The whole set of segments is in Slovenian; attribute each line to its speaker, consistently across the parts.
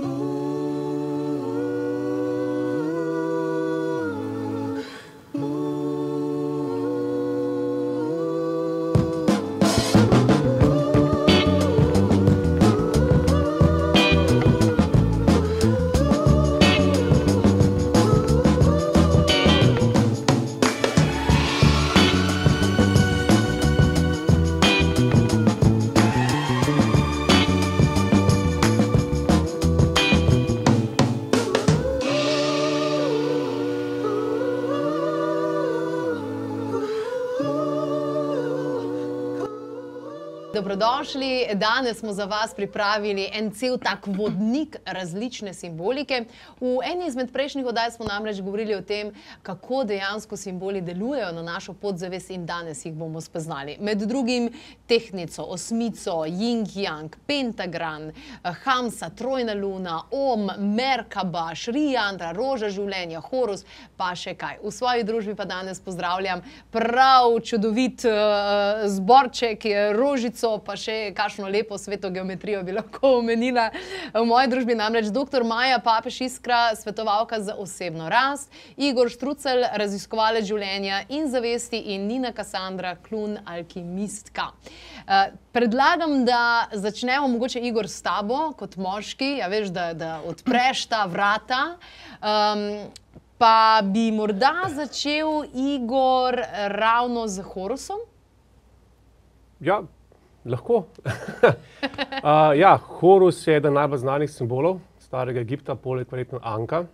Speaker 1: Ooh. Dobrodošli. Danes smo za vas pripravili en cel tak vodnik različne simbolike. V eni izmed prejšnjih oddaj smo namreč govorili o tem, kako dejansko simboli delujejo na našo podzavest in danes jih bomo spoznali. Med drugim tehnico, osmico, yin-yang, pentagram, hamsa, trojna luna, om, merkaba, šrijandra, roža življenja, horus, pa še kaj. V svoji družbi pa danes pozdravljam prav čudovit uh, zborček, rožico, so pa še kakšno lepo sveto geometrijo bi lahko omenila. V moji družbi namreč dr. Maja Papež Iskra, svetovalka za osebno rast, Igor Štrucel, raziskovalec življenja in zavesti in Nina Kassandra, klun alkimistka. Uh, predlagam, da začnemo mogoče Igor s tabo kot moški, ja veš, da, da odpreš ta vrata. Um, pa bi morda začel Igor ravno z Horusom?
Speaker 2: Ja, Lahko. uh, ja, Horus je eden najbolj znanih simbolov starega Egipta, poleg verjetno Anka.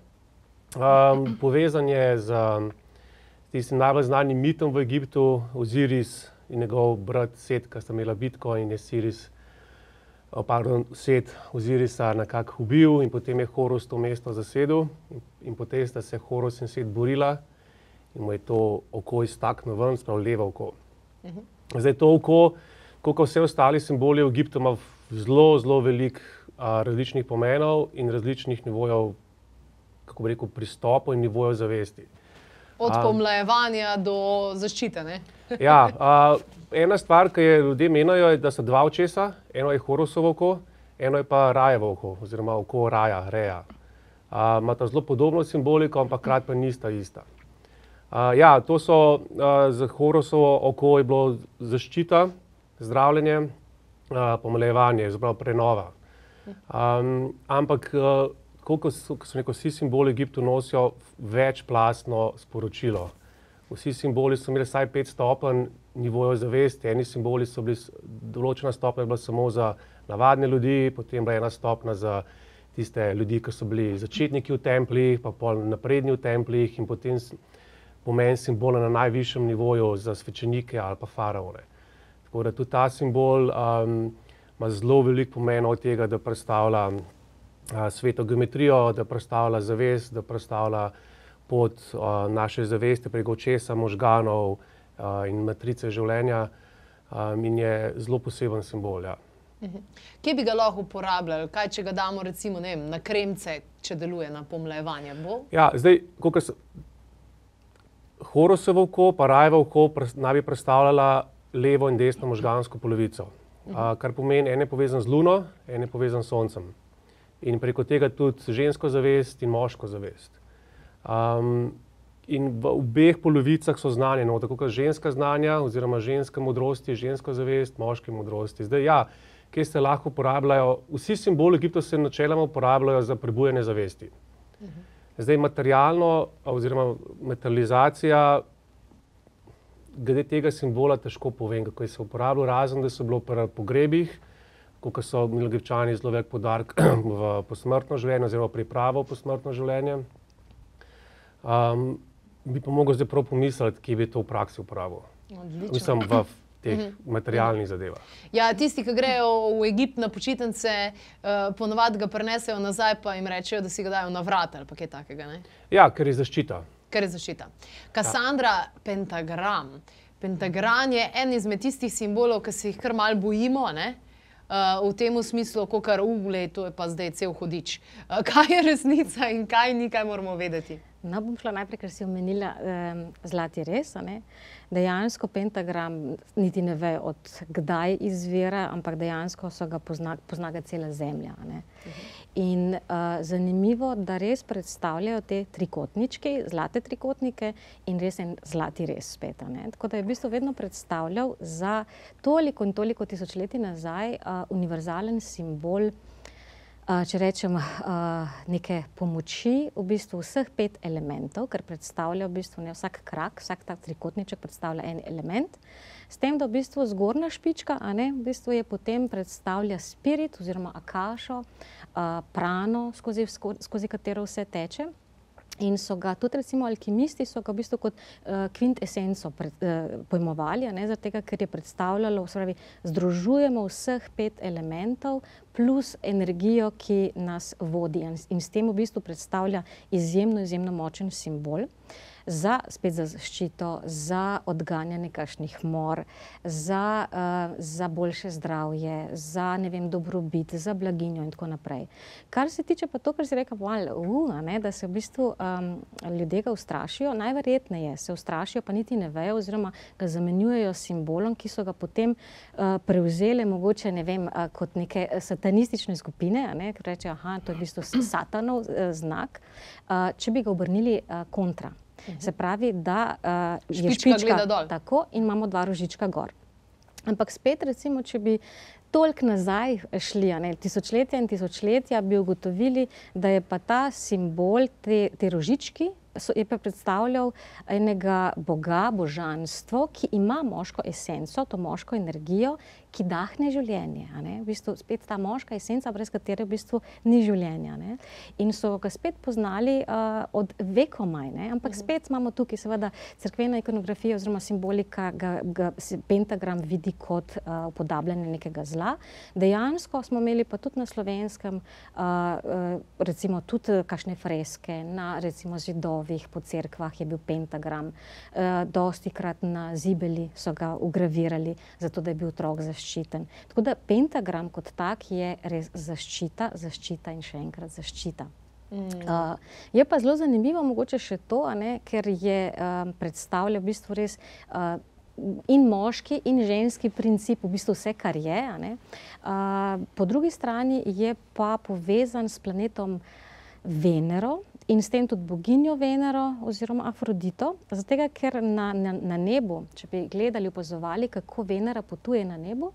Speaker 2: Um, povezan je z tistim najbolj znanim mitom v Egiptu, Oziris in njegov brat Set, ki sta imela bitko in je Siris, pardon, Set Ozirisa nekako ubil in potem je Horus to mesto zasedel in, in potem sta se Horus in Set borila in mu je to oko iztaknilo ven, sprav levo oko. Mhm. Zdaj to oko kot vse ostali simboli v Egiptu, ima zelo, zelo veliko različnih pomenov in različnih nivojev, kako bi rekel, pristopov in nivojev zavesti.
Speaker 1: Od pomlajevanja do zaščite.
Speaker 2: ja, a, ena stvar, ki je ljudje menijo, je, da so dva očesa, eno je Horosovo oko, eno je pa Rajevo oko, oziroma oko Raja, Reja. Imata zelo podobno simboliko, ampak hkrati pa nista ista. A, ja, to so za Horosovo oko je bilo zaščita zdravljenje, uh, pomlajevanje, zelo prenova. Um, ampak, uh, kot so, so neko, vsi simboli Egiptu nosijo večplastno sporočilo. Vsi simboli so imeli vsaj pet stopenj nivoja zavesti, eni simboli so bili določena stopnja samo za navadne ljudi, potem pa ena stopnja za tiste ljudi, ki so bili začetniki v templjih, pa pol napredni v templjih in potem pomen simbola na najvišjem nivoju za svečenike ali pa faraone. Tako da tudi ta simbol um, ima zelo veliko pomena od tega, da predstavlja uh, sveto geometrijo, da predstavlja zavest, da predstavlja pot uh, naše zavesti preko česa, možganov uh, in matrice življenja um, in je zelo poseben simbol. Ja.
Speaker 1: Mhm. Kje bi ga lahko uporabljali? Kaj, če ga damo recimo, vem, na kremce, če deluje na pomlajevanje?
Speaker 2: Ja, zdaj, Horosovo oko, pa Rajevo oko naj bi predstavljala levo in desno možgansko polovico. Uh, kar pomeni, en je povezan z Luno, en je povezan s Soncem. In preko tega tudi žensko zavest in moško zavest. Um, in v obeh polovicah so znanje, no, tako kot ženska znanja, oziroma ženska modrosti, žensko zavest, moški modrosti. Zdaj, ja, kje se lahko uporabljajo, vsi simboli Egipta se načeloma uporabljajo za prebujanje zavesti. Zdaj, materialno, oziroma materializacija glede tega simbola težko povem, kako se je uporabljal, razen da so bili pri pogrebih, kot so milogivčani zelo velik podarek v posmrtno življenje, oziroma pripravo v posmrtno življenje. Um, bi pa mogel zdaj prav pomisliti, kje bi to v praksi uporabil. Mislim, v teh mhm. materialnih zadevah.
Speaker 1: Ja, tisti, ki grejo v Egipt na počitnice, uh, ponovadi ga prenesejo nazaj, pa jim rečejo, da si ga dajo na vrat ali kaj takega. Ne?
Speaker 2: Ja, ker je zaščita
Speaker 1: ker je zaščita. Kassandra, ja. pentagram. Pentagram je en izmed tistih simbolov, ki se jih kar mal bojimo. Ne? Uh, v tem smislu, kot je to je pa zdaj cel hodič. Uh, kaj je resnica in kaj ni, kaj moramo vedeti?
Speaker 3: No, bom šla najprej, ker si omenila um, zlati res. Dejansko pentagram niti ne ve, od kdaj izvira, ampak dejansko so ga pozna, pozna ga cela zemlja. Uh -huh. In uh, zanimivo, da res predstavljajo te trikotničke, zlate trikotnike in res en zlati res spet. Tako da je v bistvu vedno predstavljal za toliko in toliko tisočletij nazaj uh, univerzalen simbol če rečem, neke pomoči v bistvu vseh pet elementov, ker predstavlja v bistvu ne vsak krak, vsak ta trikotniček predstavlja en element. S tem, da v bistvu zgornja špička, a ne, v bistvu je potem predstavlja spirit oziroma akašo, prano, skozi, skozi katero vse teče. In so ga tudi, recimo, alkimisti, so ga v bistvu kot uh, kvintesenco pred, uh, pojmovali, ne, tega, ker je predstavljalo, da združujemo vseh pet elementov plus energijo, ki nas vodi. In, in s tem v bistvu predstavlja izjemno, izjemno močen simbol. Uh, za, spet za zaščito, za odganjanje kašnih mor, za, uh, za boljše zdravje, za vem, dobrobit, za blaginjo in tako naprej. Kar se tiče pa to, kar si rekel, uh, ne, da se v bistvu um, ljudje ga ustrašijo, najverjetneje se ustrašijo, pa niti ne vejo, oziroma ga zamenjujejo s simbolom, ki so ga potem uh, prevzeli, mogoče ne vem, uh, kot neke satanistične skupine, ne, ki rečejo, je to v bistvu satanov uh, znak, uh, če bi ga obrnili uh, kontra. Se pravi, da uh, je špička dol. Tako in imamo dva rožička gor. Ampak spet, recimo, če bi toliko nazaj šli, ne, tisočletja in tisočletja, bi ugotovili, da je pa ta simbol, te, te rožički, so, je pa predstavljal enega boga, božanstvo, ki ima moško esenco, to moško energijo, ki dahne življenje. V bistvu spet ta moška esenca, brez katere v bistvu ni življenja. Ne? In so ga spet poznali uh, od vekomaj, ne? ampak uh mhm. -huh. spet imamo tukaj seveda crkvena ikonografija oziroma simbolika, ga, ga pentagram vidi kot uh, upodabljanje nekega zla. Dejansko smo imeli pa tudi na slovenskem, uh, uh, recimo tudi kakšne freske na recimo zidovih po cerkvah je bil pentagram, uh, dosti krat na zibeli so ga ugravirali, zato da je bil otrok zaščiten zaščiten. Tako da pentagram kot tak je res zaščita, zaščita in še enkrat zaščita. Mm. Uh, je pa zelo zanimivo, mogoče še to, ne, ker je um, predstavlja v bistvu res uh, in moški, in ženski princip, v bistvu vse, kar je. Uh, po drugi strani je pa povezan s planetom Venero, in s tem tudi boginjo Venero oziroma Afrodito, zato ker na, na, na nebu, če bi gledali, opazovali, kako Venera potuje na nebu,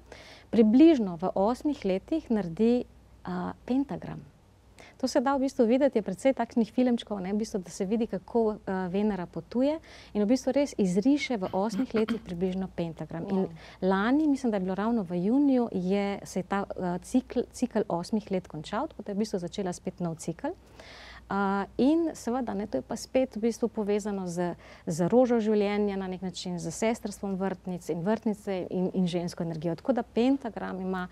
Speaker 3: približno v osmih letih naredi a, pentagram. To se da v bistvu videti, je predvsej takšnih filmčkov, ne, v bistvu, da se vidi, kako uh, Venera potuje in v bistvu res izriše v osmih letih približno pentagram. In lani, mislim, da je bilo ravno v juniju, je se je ta uh, cikl, cikl osmih let končal, tako da je v bistvu začela spet nov cikl. Uh, Uh, in seveda, ne, to je pa spet v bistvu povezano z, z rožo življenja, na nek način z sestrstvom vrtnic in vrtnice in, in žensko energijo. Tako da pentagram ima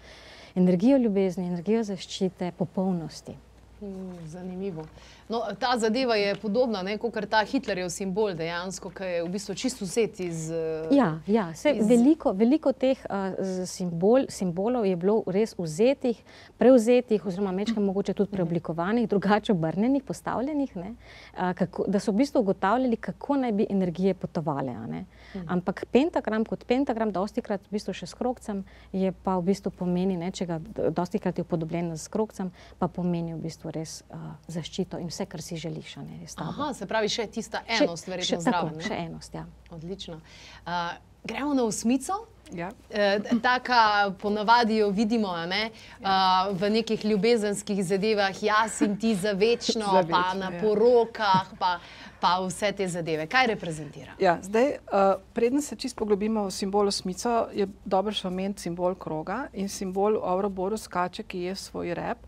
Speaker 3: energijo ljubezni, energijo zaščite, popolnosti.
Speaker 1: Hmm, zanimivo. No, ta zadeva je podobna kot ta Hitlerjev simbol, dejansko, ki je v bistvu čisto vzet iz.
Speaker 3: Ja, ja iz... Veliko, veliko teh uh, simbol, simbolov je bilo res vzetih, prevzetih, oziroma mečkam mogoče tudi preoblikovanih, drugače obrnjenih, postavljenih, uh, kako, da so v bistvu ugotavljali, kako naj bi energije potovale. Mhm. Ampak pentagram kot pentagram, dosti krat v bistvu še s krokcem, je pa v bistvu pomeni, ne, če ga dosti krat je upodobljen s krokcem, pa pomeni v bistvu res uh, zaščito in vse, kar si želiš.
Speaker 1: Aha, se pravi, še tista enost, verjetno zraven.
Speaker 3: Še enost, ja.
Speaker 1: Odlično. Uh, gremo na osmico.
Speaker 4: Ja.
Speaker 1: E, taka ponavadi jo vidimo ne, uh, v nekih ljubezenskih zadevah, jaz in ti za večno, za večno pa na ja. porokah, pa, pa vse te zadeve. Kaj reprezentira?
Speaker 4: Ja, zdaj, uh, preden se čisto poglobimo v simbol osmico, je dobro še omeniti simbol kroga in simbol Ouroboros kače, ki je svoj rep.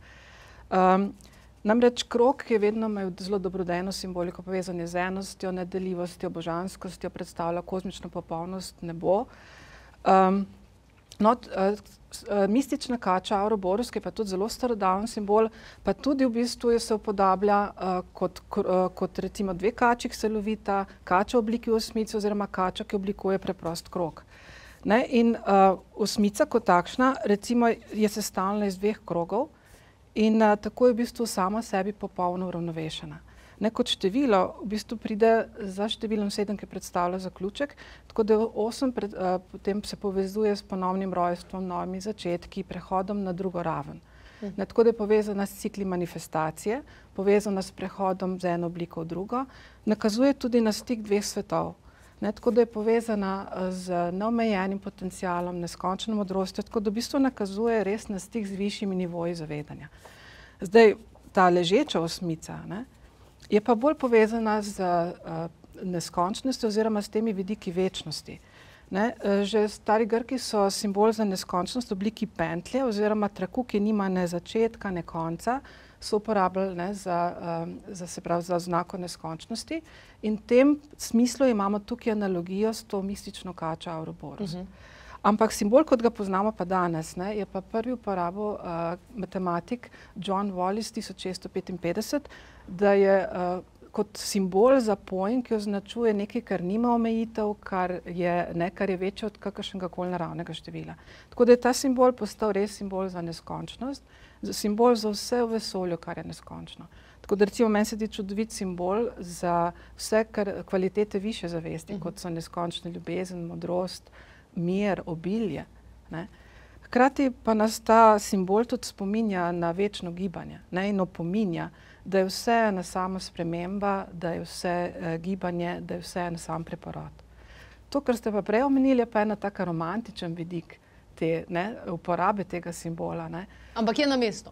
Speaker 4: Um, Namreč krok je vedno imel zelo dobrodejno simboliko, povezan je z enostjo, nedeljivostjo, božanskostjo, predstavlja kozmično popolnost nebo. Um, no, uh, mistična kača, Auroboros, ki je pa tudi zelo starodaven simbol, pa tudi v bistvu se upodablja uh, kot, uh, kot recimo dve kači, ki se lovita, kača v obliki osmice oziroma kača, ki oblikuje preprost krok. Ne? In uh, osmica kot takšna recimo, je sestavljena iz dveh krogov, in uh, tako je v bistvu sama sebi popolno uravnovešena. Ne kot število, v bistvu pride za številom sedem, ki predstavlja zaključek, tako da osem pred, uh, potem se povezuje s ponovnim rojstvom, novimi začetki, prehodom na drugo raven. Ne, tako da je povezana s cikli manifestacije, povezana s prehodom z eno obliko v drugo, nakazuje tudi na stik dveh svetov. Ne, tako da je povezana z neomejenim potencialom, neskončno modrostjo, tako da v bistvu nakazuje res na stik z višjimi nivoji zavedanja. Zdaj, ta ležeča osmica ne, je pa bolj povezana z uh, neskončnostjo oziroma s temi vidiki večnosti. Ne, že stari Grki so simbol za neskončnost v obliki pentlje oziroma traku, ki nima ne začetka, ne konca, so uporabljali ne, za, um, za, se pravi, za znako neskončnosti. In v tem smislu imamo tukaj analogijo s to mistično kačo Auroboros. Uh -huh. Ampak simbol, kot ga poznamo pa danes, ne, je pa prvi uporabil uh, matematik John Wallis 1655, da je uh, kot simbol za pojem, ki označuje nekaj, kar nima omejitev, kar je, ne, kar je večje od kakršnega koli naravnega števila. Tako da je ta simbol postal res simbol za neskončnost, za simbol za vse v vesolju, kar je neskončno. Tako da recimo meni se ti čudovit simbol za vse kar, kvalitete više zavesti, uh -huh. kot so neskončna ljubezen, modrost, mir, obilje. Ne. Hkrati pa nas ta simbol tudi spominja na večno gibanje ne, in opominja, da je vse ena sama sprememba, da je vse uh, gibanje, da je vse en sam preporod. To, kar ste pa prej omenili, je pa ena taka romantičen vidik te ne, uporabe tega simbola. Ne.
Speaker 1: Ampak je na mestu.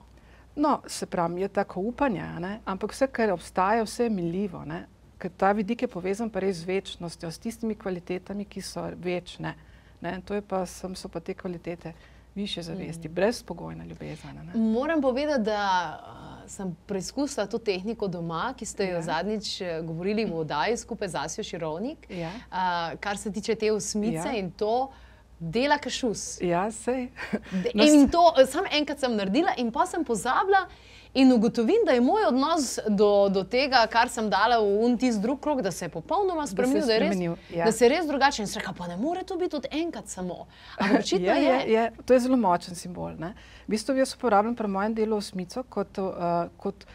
Speaker 4: No, se pravi, je tako upanje, ne? ampak vse, kar obstaja, vse je miljivo. Ne? Ker ta vidik je povezan pa res z večnostjo, s tistimi kvalitetami, ki so večne. Ne? To je pa, sem so pa te kvalitete više zavesti, mm. brezpogojna ljubezen. Ne?
Speaker 1: Moram povedati, da uh, sem preizkusila to tehniko doma, ki ste jo ja. zadnjič govorili v oddaji skupaj z Asijo Širovnik,
Speaker 4: Ja.
Speaker 1: uh, kar se tiče te osmice
Speaker 4: Ja.
Speaker 1: in to. Dela kašus.
Speaker 4: Ja, sej. No,
Speaker 1: In to samo enkrat sem naredila, in pa sem pozabila. In ugotovim, da je moj odnos do, do tega, kar sem dala v un tisti drug krog, da se je popolnoma spremenil, da,
Speaker 4: je
Speaker 1: je res,
Speaker 4: spremenil, ja.
Speaker 1: da se je res drugačen. In sem rekla, pa ne more to biti od enkrat samo. Ampak očitno
Speaker 4: je,
Speaker 1: je.
Speaker 4: je, je. To je zelo močen simbol. Ne? V bistvu jaz uporabljam pri mojem delu osmico kot, uh, kot,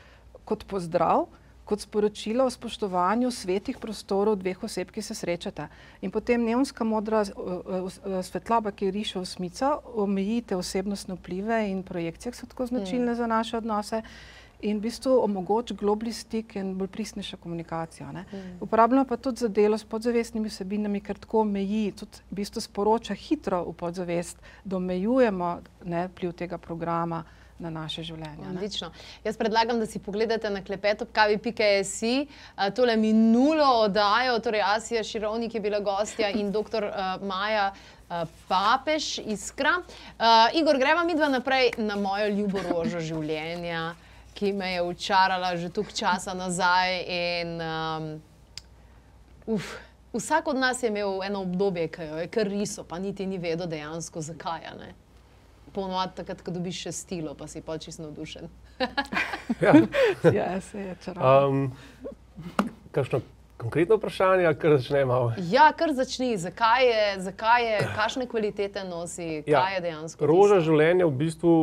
Speaker 4: kot pozdrav, kot sporočilo o spoštovanju svetih prostorov dveh oseb, ki se srečata. In potem neonska modra uh, uh, svetloba, ki riše osmico, omeji te osebnostne vplive in projekcije, ki so tako značilne mm. za naše odnose. In v bistvu omogoča globli stik in bolj pristnejšo komunikacijo. Mm. Uporabljamo pa tudi za delo s podzavestnimi vsebinami, ker tako omeji, tudi v bistvu sporoča hitro v podzavest, da omejujemo ne, vpliv tega programa na naše življenje. ne.
Speaker 1: Odlično. Jaz predlagam, da si pogledate na klepetopkavi.js tole minulo oddajo, torej Asija Širovnik je bila gostja in dr. Maja Papež Iskra. Uh, Igor, greva mi dva naprej na mojo ljubo rožo življenja, ki me je učarala že toliko časa nazaj. In, um, uf, vsak od nas je imel eno obdobje, ki jo je kar riso, pa niti ni vedel dejansko zakaj. a ne. Ponovadi takrat, ko dobiš še stilo, pa si pa čisto navdušen.
Speaker 2: Ja.
Speaker 4: Ja, se je čarobno.
Speaker 2: Um, kakšno konkretno vprašanje, ali kar začnemo?
Speaker 1: Ja, kar začni. Zakaj je, zakaj je kakšne kvalitete nosi,
Speaker 2: Ja,
Speaker 1: kaj je dejansko?
Speaker 2: Roža
Speaker 1: tisto?
Speaker 2: življenja v bistvu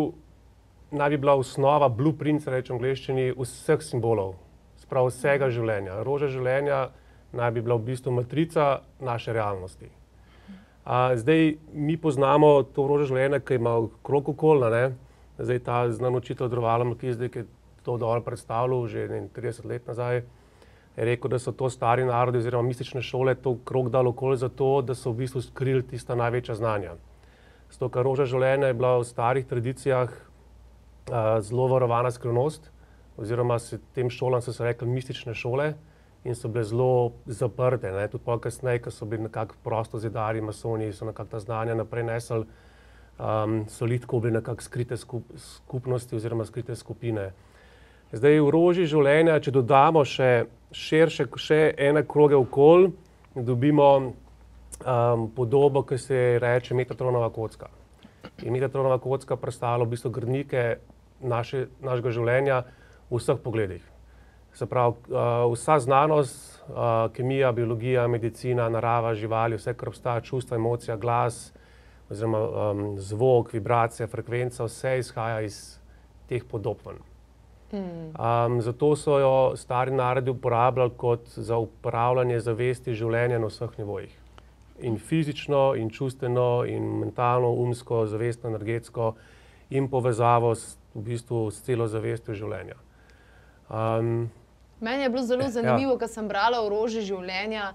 Speaker 2: naj bi bila osnova, blueprint, reče v angleščini, vseh simbolov, sprav vsega življenja. Roža življenja naj bi bila v bistvu matrica naše realnosti. A, zdaj mi poznamo to rožo življenja, ki ima krok okolja, ne? zdaj ta znan učitelj Drovala Makizde, ki je to dobro predstavljal že ne, vem, 30 let nazaj, je rekel, da so to stari narodi oziroma mistične šole to krok dal okolje zato, da so v bistvu skrili tista največja znanja. Zato, ker roža življenja je bila v starih tradicijah uh, zelo varovana skrivnost, oziroma tem šolam so se rekli mistične šole in so bile zelo zaprte. Ne? Tudi pol kasneje, ko so bili nekako prosto zidari, masoni, so nekako ta znanja naprej nesli, um, so litko bile nekako skrite skup, skupnosti oziroma skrite skupine. Zdaj v roži življenja, če dodamo še širše, še ene kroge okol, dobimo um, podobo, ki se reče Metatronova kocka. In Metatronova kocka predstavlja v bistvu gradnike naše, našega življenja v vseh pogledih. Se pravi, uh, vsa znanost, uh, kemija, biologija, medicina, narava, živali, vse, kar obstaja, čustva, emocija, glas, oziroma um, zvok, vibracija, frekvenca, vse izhaja iz teh podob. ven. Um, zato so jo stari narodi uporabljali kot za upravljanje zavesti življenja na vseh nivojih. In fizično, in čustveno, in mentalno, umsko, zavestno, energetsko, in povezavo s, v bistvu, s celo zavestjo življenja. Um,
Speaker 1: Meni je bilo zelo
Speaker 2: Ja.
Speaker 1: zanimivo, ja. ko sem brala orožje življenja,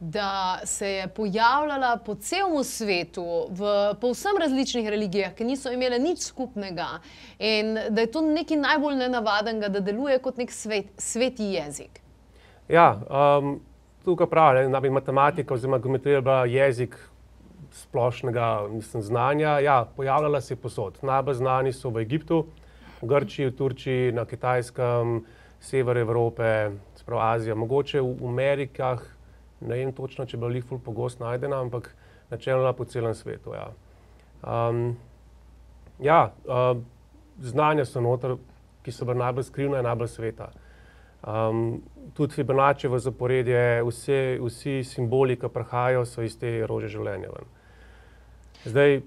Speaker 1: da se je pojavljala po celem svetu, v povsem različnih religijah, ki niso imele nič skupnega. In da je to nekaj najbolj nenavadnega, da deluje kot nek svet, sveti jezik.
Speaker 2: Ja, um, tukaj pravi, da bi matematika oziroma geometrija bila jezik splošnega mislim, znanja. Ja, pojavljala se je posod. Najbolj znani so v Egiptu, v Grčiji, v Turčiji, na Kitajskem, sever Evrope, sprav Azija, mogoče v v Amerikah, ne vem točno, če je bila ful pogost najdena, ampak načeloma po celem svetu. Ja. Um, ja, uh, znanja so noter, ki so bila najbolj skrivna in najbolj sveta. Um, tudi Fibonaccijevo zaporedje, vse, vsi simboli, ki prihajajo, so iz te rože življenja. Ven. Zdaj,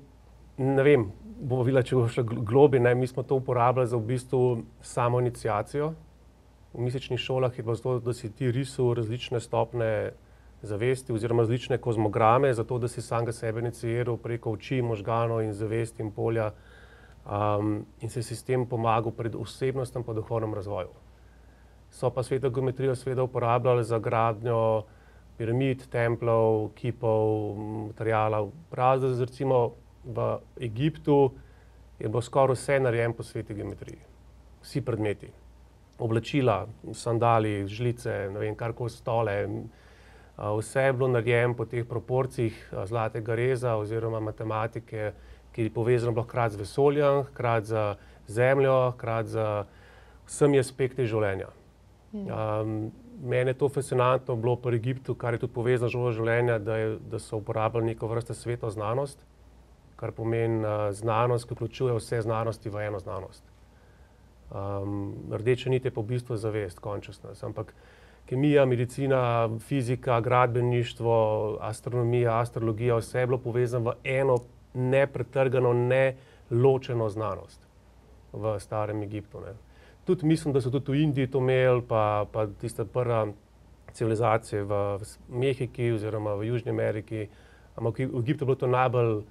Speaker 2: ne vem, bomo videli, če bo šlo globi. Ne? Mi smo to uporabljali za v bistvu samo inicijacijo. V mesečnih šolah je bilo zato, da si ti risal različne stopne zavesti oziroma različne kozmograme, zato da si samega sebe inicijiral preko oči, možganov in zavesti in polja um, in se si s tem pomagal pred osebnostnim in duhovnim razvojem. So pa sveto geometrijo seveda uporabljali za gradnjo piramid, templov, kipov, materijala. Prav, da recimo v Egiptu je bilo skoraj vse narejeno po sveti geometriji. Vsi predmeti. Oblačila, sandali, žlice, ne vem, kar koli stole. Vse je bilo narejeno po teh proporcijah zlatega reza oziroma matematike, ki je povezano bilo hkrati z vesoljem, hkrati z zemljo, hkrati z vsemi aspekti življenja. Um, mene je to fascinantno bilo pri Egiptu, kar je tudi povezano z življenjem da, je, da so uporabljali neko vrsto sveto znanost, kar pomeni uh, znanost, ki vključuje vse znanosti v eno znanost. Um, rdeča nit je pa v bistvu zavest, consciousness, ampak kemija, medicina, fizika, gradbeništvo, astronomija, astrologija, vse je bilo povezano v eno nepretrgano, ne ločeno znanost v starem Egiptu. Ne. Tudi mislim, da so tudi v Indiji to imeli, pa, pa tista prva civilizacija v, v Mehiki oziroma v Južni Ameriki. Ampak v Egiptu je bilo to najbolj,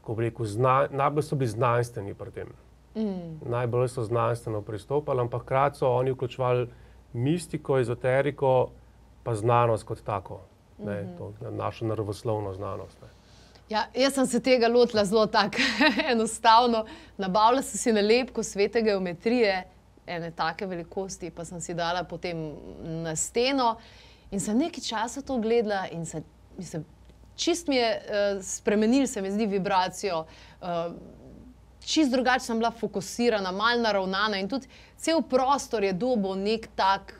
Speaker 2: kako bi rekel, zna, najbolj so bili znanstveni pri tem.
Speaker 1: Mm.
Speaker 2: Najbolj so znanstveno pristopali, ampak hkrati so oni vključevali mistiko, ezoteriko, pa znanost kot tako. Ne,
Speaker 1: Mhm.
Speaker 2: to, našo naravoslovno znanost. Ne.
Speaker 1: Ja, jaz sem se tega lotila zelo tako enostavno. Nabavila sem si nalepko svete geometrije, ene take velikosti, pa sem si dala potem na steno in sem nekaj časa to gledala in se, mislim, čist mi je uh, spremenil, se mi zdi vibracijo. Uh, Čist drugače sem bila fokusirana, malo naravnana in tudi cel prostor je dobo nek tak,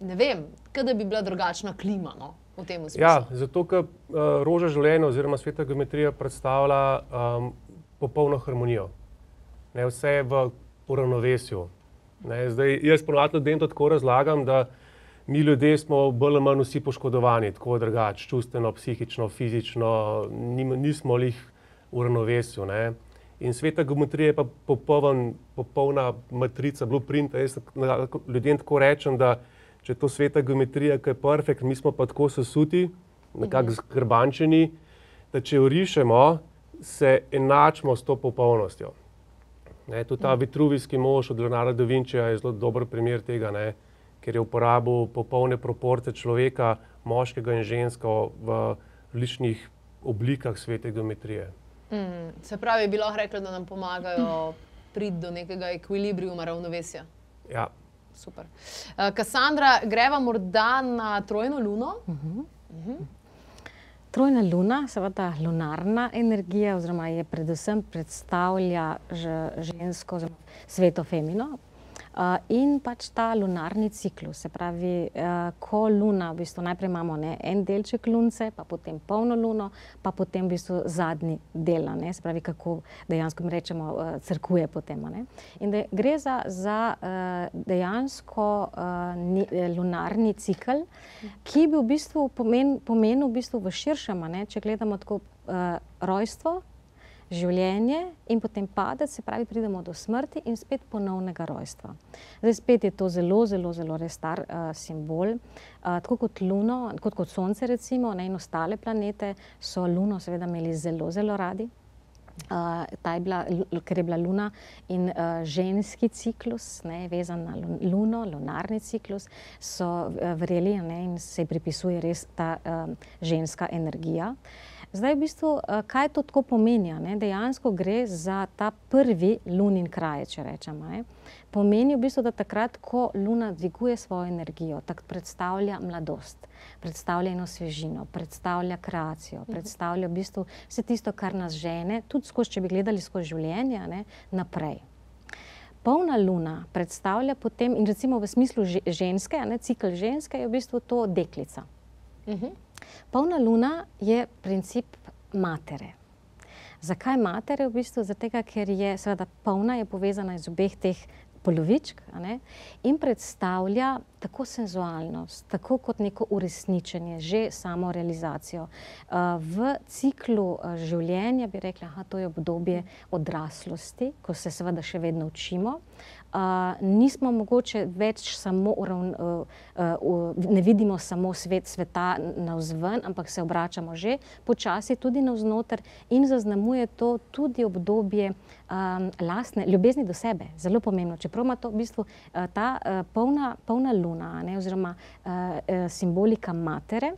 Speaker 1: ne vem, kot da bi bila drugačna klima. No, v tem smislu.
Speaker 2: Ja, zato, ker uh, roža življenja oziroma sveta geometrija predstavlja um, popolno harmonijo. Ne, vse je v uravnovesju. Ne, zdaj, jaz ponovadi ljudem to tako razlagam, da mi ljudje smo bolj manj vsi poškodovani, tako drugače, čustveno, psihično, fizično, nismo jih v uravnovesju. Ne. In sveta geometrija je pa popoln, popolna matrica, blueprint. Jaz ljudem tako rečem, da če je to sveta geometrija, ki je perfekt, mi smo pa tako sesuti, nekako zgrbančeni, da če jo rišemo, se enačimo s to popolnostjo. Ne, tudi ta vitruvijski mož od Leonarda da Vinčija je zelo dober primer tega, ne, ker je uporabil popolne proporce človeka, moškega in žensko v različnih oblikah svete geometrije.
Speaker 1: Mm, se pravi, bi lahko rekli, da nam pomagajo priti do nekega ekvilibrijuma, ravnovesja.
Speaker 2: Ja,
Speaker 1: Super. Uh, Kassandra, greva morda na trojno luno.
Speaker 3: Trojna luna, seveda lunarna energija, oziroma je predvsem predstavlja že žensko, oziroma sveto femino. Uh, in pač ta lunarni ciklus, se pravi, uh, ko luna, v bistvu najprej imamo ne, en delček lunce, pa potem polno luno, pa potem v bistvu zadnji del, ne, se pravi, kako dejansko mi rečemo, uh, crkuje potem. Ne. In da gre za, za uh, dejansko uh, ni, lunarni cikl, ki bi v bistvu pomen, pomenil v, bistvu v širšem, ne, če gledamo tako uh, rojstvo, življenje in potem padec, se pravi, pridemo do smrti in spet ponovnega rojstva. Zdaj spet je to zelo, zelo, zelo res star uh, simbol. Uh, tako kot Luno, kot, kot Sonce, recimo, ne, in ostale planete so Luno seveda imeli zelo, zelo radi. Uh, je bila, ker je bila Luna in uh, ženski ciklus, ne, vezan na Luno, lunarni ciklus, so uh, verjeli ne, in se pripisuje res ta uh, ženska energija. Uh, Zdaj, v bistvu, eh, kaj to tako pomeni? Ne? Dejansko gre za ta prvi lunin kraj, če rečemo. Ne? Pomeni v bistvu, da takrat, ko Luna dviguje svojo energijo, tako predstavlja mladost, predstavlja eno svežino, predstavlja kreacijo, mhm. predstavlja v bistvu vse tisto, kar nas žene, tudi skozi, če bi gledali skozi življenje, ne? naprej. Polna luna predstavlja potem, in recimo v smislu ženske, ne, cikl ženske, je v bistvu to deklica. Uh mhm. -huh. Polna luna je princip matere. Zakaj matere? V bistvu zato, ker je seveda polna, je povezana iz obeh teh polovičk in predstavlja tako senzualnost, tako kot neko uresničenje, že samo realizacijo. Uh, v ciklu uh, življenja bi rekla, da to je obdobje odraslosti, ko se seveda še vedno učimo nismo mogoče več samo uravn, uh, uh, ne vidimo samo svet sveta navzven, ampak se obračamo že počasi tudi navznoter in zaznamuje to tudi obdobje um, lastne ljubezni do sebe. Zelo pomembno, čeprav ima to v bistvu uh, ta uh, polna, polna luna ne, oziroma uh, uh, simbolika matere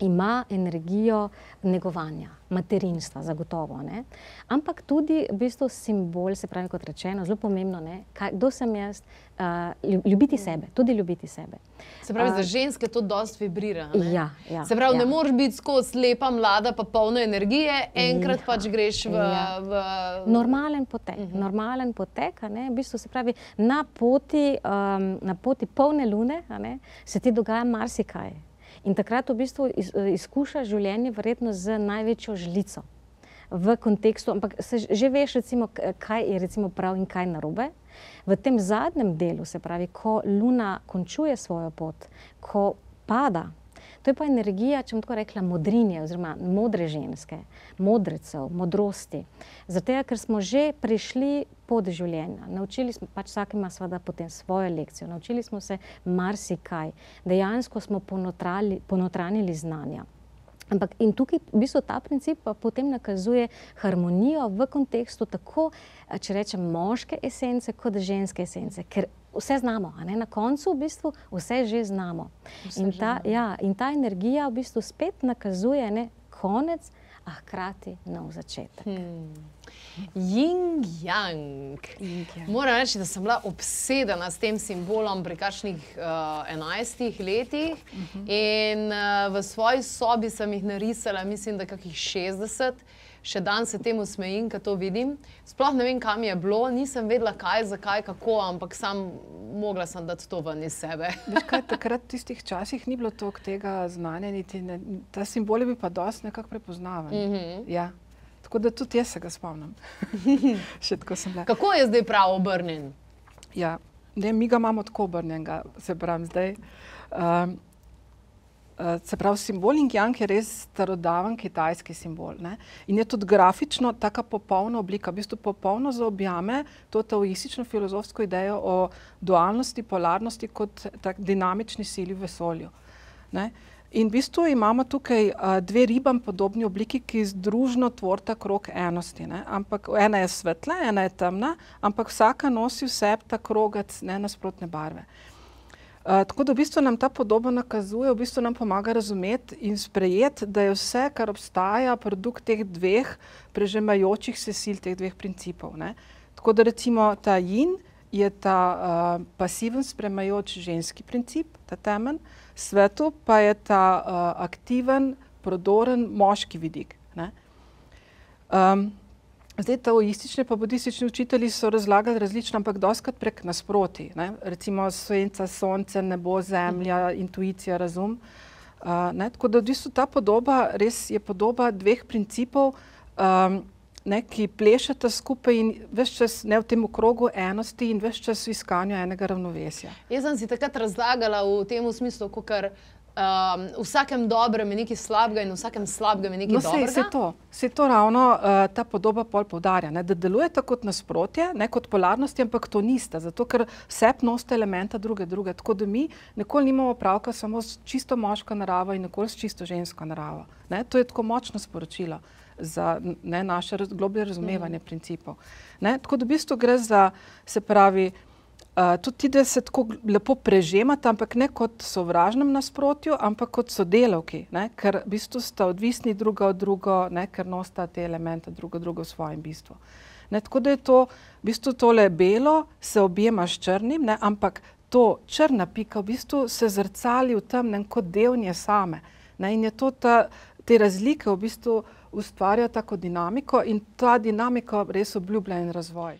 Speaker 3: ima energijo negovanja, materinstva, zagotovo. Ne? Ampak tudi v bistvu simbol, se pravi, kot rečeno, zelo pomembno, kaj, kdo sem jaz, uh, ljubiti sebe, tudi ljubiti sebe.
Speaker 1: Se pravi, uh, za ženske to dosti vibrira.
Speaker 3: Ja, ja,
Speaker 1: se pravi,
Speaker 3: ja.
Speaker 1: ne moreš biti skozi lepa, mlada, pa polna energije, enkrat ja, pač greš v. Ja. v...
Speaker 3: Normalen potek. Uh mhm. -huh. Normalen potek v bistvu, se pravi, na poti, um, na poti polne lune ne, se ti dogaja marsikaj. In takrat v bistvu izkuša življenje verjetno z največjo žlico v kontekstu, ampak se že veš, recimo, kaj je recimo prav in kaj narobe. V tem zadnjem delu, se pravi, ko Luna končuje svojo pot, ko pada, To je pa energija, če bom tako rekla, modrinje, oziroma modre ženske, modrecev, modrosti. Zato, ker smo že prišli pod življenje, naučili smo, pač vsak ima seveda potem svojo lekcijo, naučili smo se marsikaj, dejansko smo ponotranili znanja. Ampak in tukaj v bistvu ta princip pa potem nakazuje harmonijo v kontekstu tako, če rečem, moške esence kot ženske esence. Ker vse znamo, na koncu v bistvu vse že znamo. Vse in, ta, ja, in ta energija v bistvu spet nakazuje ne, konec, a hkrati nov začetek. Hmm.
Speaker 1: Ying yang. Moram reči, da sem bila obsedena s tem simbolom pri kakšnih uh, enajstih letih uh mhm. -huh. in uh, v svoji sobi sem jih narisala, mislim, da kakih 60 še dan se temu smejim, ko to vidim. Sploh ne vem, kam je bilo, nisem vedela, kaj, zakaj, kako, ampak sam mogla sem dati to ven iz sebe.
Speaker 4: Kaj, takrat v tistih časih ni bilo toliko tega znanja, niti ne, ta simbol bi pa dosti nekako prepoznaven. Mm -hmm. ja. Tako da tudi jaz se ga spomnim.
Speaker 1: kako je zdaj prav obrnjen?
Speaker 4: Ja, ne, mi ga imamo tako obrnjenega, se pravi zdaj. Um, se pravi, simbol Yang je res starodaven kitajski simbol. Ne? In je tudi grafično tako popolna oblika, v bistvu popolno zaobjame to taoistično filozofsko idejo o dualnosti, polarnosti kot dinamični sili v vesolju. Ne? In v bistvu imamo tukaj uh, dve ribam podobni obliki, ki združno tvorita krok enosti. Ne? Ampak ena je svetla, ena je temna, ampak vsaka nosi vse ta krogac ne nasprotne barve. Eh, tako da v bistvu nam ta podoba nakazuje, v bistvu nam pomaga razumeti in sprejeti, da je vse, kar obstaja, produkt teh dveh prežemajočih se sil, teh dveh principov. Ne? Tako da recimo ta yin je ta uh, pasiven spremajoč ženski princip, ta temen, svetu pa je ta uh, aktiven, prodoren moški vidik. Um, Zdaj, taoistični pa budistični učitelji so razlagali različno, ampak doskrat prek nasproti. Ne? Recimo senca, sonce, nebo, zemlja, intuicija, razum. Uh, Tako da v bistvu ta podoba res je podoba dveh principov, um, ne, ki plešata skupaj in več čas ne v tem okrogu enosti in več čas v iskanju enega ravnovesja.
Speaker 1: Jaz sem si takrat razlagala v tem smislu, kot um, vsakem dobrem je nekaj slabega in vsakem slabem je nekaj
Speaker 4: No,
Speaker 1: dobrega.
Speaker 4: sej to, sej to ravno uh, ta podoba pol povdarja, ne, da delujete kot nasprotje, ne kot polarnosti, ampak to niste, zato ker vse noste elementa druge druge. Tako da mi nikoli nimamo pravka samo s čisto moško naravo in nikoli s čisto žensko naravo. Ne. To je tako močno sporočilo za ne, naše raz, globlje razumevanje mm. principov. Ne. Tako da v bistvu gre za, se pravi, Uh, tudi ti, da se tako lepo prežemata, ampak ne kot sovražnem nasprotju, ampak kot sodelavki, ne? ker v bistvu sta odvisni druga od druga, ne? ker nosta te elemente drugo drugo v svojem bistvu. Ne? Tako da je to, v bistvu tole belo se objema s črnim, ne? ampak to črna pika v bistvu se zrcali v temnem kot del nje same. Ne? In je to ta, te razlike v bistvu ustvarja tako dinamiko in ta dinamika res obljublja en razvoj.